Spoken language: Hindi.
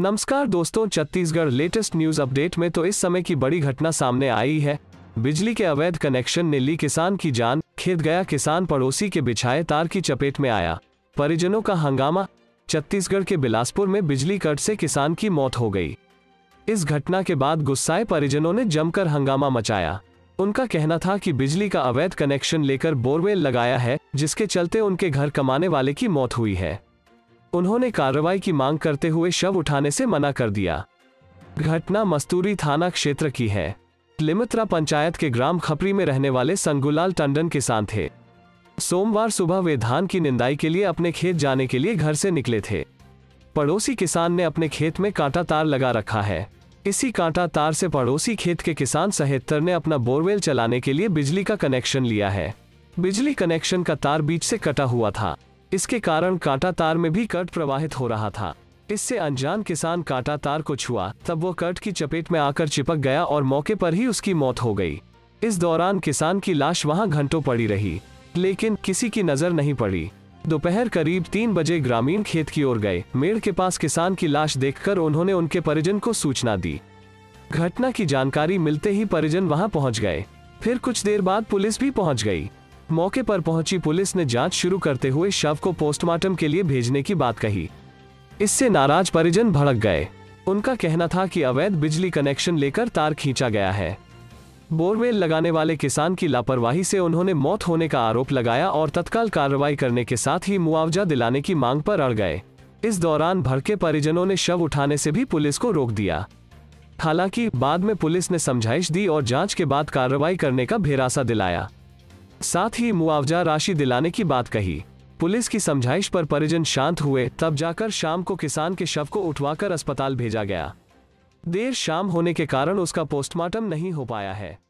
नमस्कार दोस्तों, छत्तीसगढ़ लेटेस्ट न्यूज़ अपडेट में तो इस समय की बड़ी घटना सामने आई है। बिजली के अवैध कनेक्शन ने ली किसान की जान, खेत गया किसान पड़ोसी के बिछाए तार की चपेट में आया। परिजनों का हंगामा, छत्तीसगढ़ के बिलासपुर में बिजली कट से किसान की मौत हो गई। इस घटना के बाद गुस्साए परिजनों ने जमकर हंगामा मचाया। उनका कहना था कि बिजली का अवैध कनेक्शन लेकर बोरवेल लगाया है, जिसके चलते उनके घर कमाने वाले की मौत हुई है। उन्होंने कार्रवाई की मांग करते हुए शव उठाने से मना कर दिया। घटना मस्तूरी थाना क्षेत्र की है। लिमित्रा पंचायत के ग्राम खपरी में रहने वाले संगुलाल टंडन किसान थे। सोमवार सुबह वे धान की निंदाई के लिए अपने खेत जाने के लिए घर से निकले थे। पड़ोसी किसान ने अपने खेत में कांटा तार लगा रखा है। इसी कांटा तार से पड़ोसी खेत के किसान सहेतर ने अपना बोरवेल चलाने के लिए बिजली का कनेक्शन लिया है। बिजली कनेक्शन का तार बीच से कटा हुआ था। इसके कारण कांटा तार में भी कट प्रवाहित हो रहा था। इससे अनजान किसान कांटा तार को छुआ, तब वो कट की चपेट में आकर चिपक गया और मौके पर ही उसकी मौत हो गई। इस दौरान किसान की लाश वहाँ घंटों पड़ी रही, लेकिन किसी की नज़र नहीं पड़ी। दोपहर करीब तीन बजे ग्रामीण खेत की ओर गए। मेड़ के पास किसान की लाश देखकर उन्होंने उनके परिजन को सूचना दी। घटना की जानकारी मिलते ही परिजन वहाँ पहुँच गए। फिर कुछ देर बाद पुलिस भी पहुँच गई। मौके पर पहुँची पुलिस ने जाँच शुरू करते हुए शव को पोस्टमार्टम के लिए भेजने की बात कही। इससे नाराज़ परिजन भड़क गए। उनका कहना था कि अवैध बिजली कनेक्शन लेकर तार खींचा गया है। बोरवेल लगाने वाले किसान की लापरवाही से उन्होंने मौत होने का आरोप लगाया और तत्काल कार्रवाई करने के साथ ही मुआवजा दिलाने की मांग पर अड़ गए। इस दौरान भड़के परिजनों ने शव उठाने से भी पुलिस को रोक दिया। हालाँकि बाद में पुलिस ने समझाइश दी और जाँच के बाद कार्रवाई करने का भेरासा दिलाया। साथ ही मुआवजा राशि दिलाने की बात कही। पुलिस की समझाइश पर परिजन शांत हुए, तब जाकर शाम को किसान के शव को उठवाकर अस्पताल भेजा गया। देर शाम होने के कारण उसका पोस्टमार्टम नहीं हो पाया है।